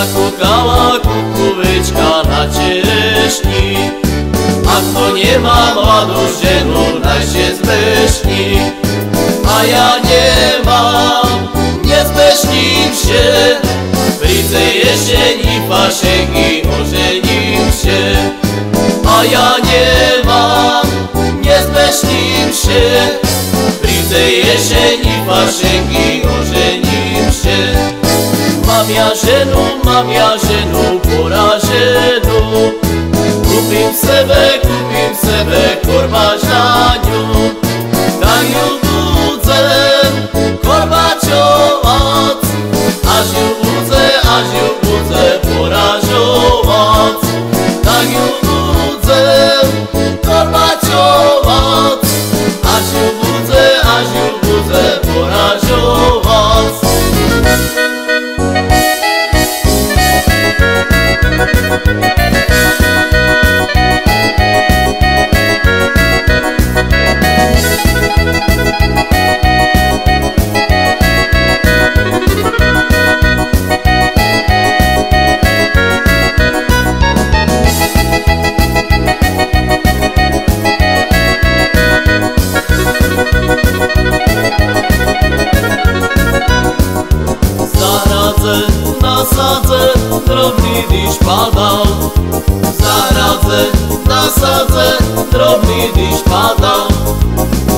zakukała kukułyczka na cieśni. A kto nie ma ładu zielu, daj się zmyśli. A ja nie mam, nie zmyślim się. Wyjdę jesieni pasieki, ożenim się. A ja nie mam, nie zmyślim się. Wyjdę jesieni pasieki, Mam ja ženu, mam ja ženu poraženu Kupim sebe, kupim sebe korbažanju Da ju drobný dyš padal Zahradze, na sadze, drobný dyš padal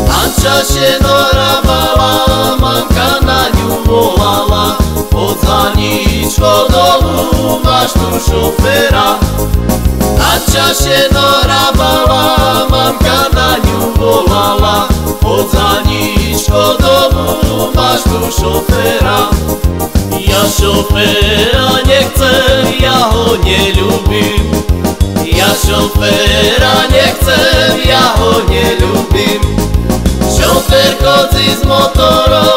A čaše norabala, mamka na ňu volala. Podzvaničko dolu, máš tu šoféra. A čaše norabala, mamka na ňu volala. Podzvaničko dolu, máš tu šoféra ja šoféra nechcem, ja ho neľúbim. Ja šoféra nechcem, ja ho neľúbim. Šofér chodí s motorom,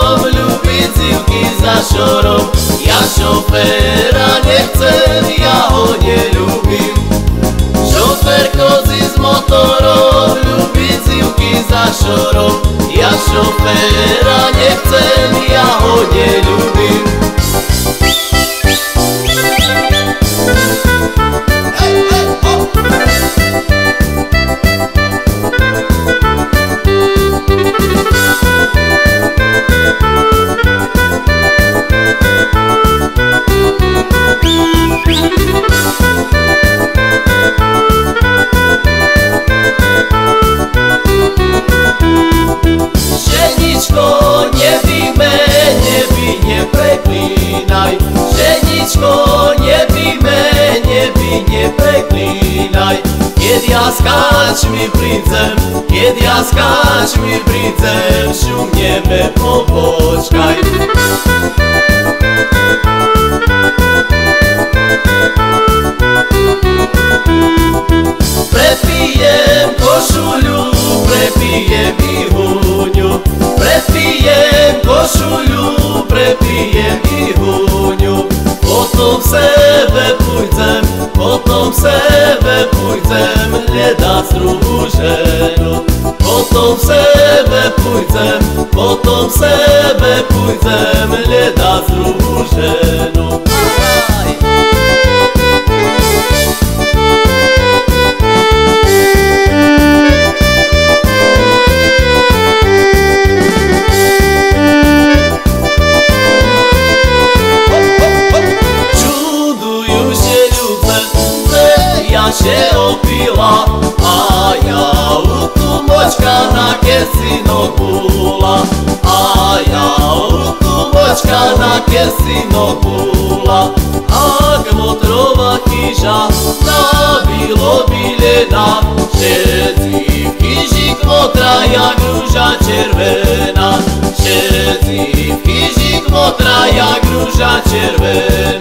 skać mi pricem, kiedy ja skać mi pricem, šum njebe poboczkaj. Prepijem košulju, prepijem i huniu, prepijem košulju, prepijem i huniu, potom sebe pójdzem, potom se ve půjdem hledat struhu ženu. Potom se ve půjdem, potom se ve půjdem hledat struhu. Się opila A ja u tumočka na kesino kula A ja u tumočka na kesino kula A kmotrova chyža na bilo biljena. Všetci v chyži kmotra jak rúža červená Všetci v chyži kmotra jak rúža červená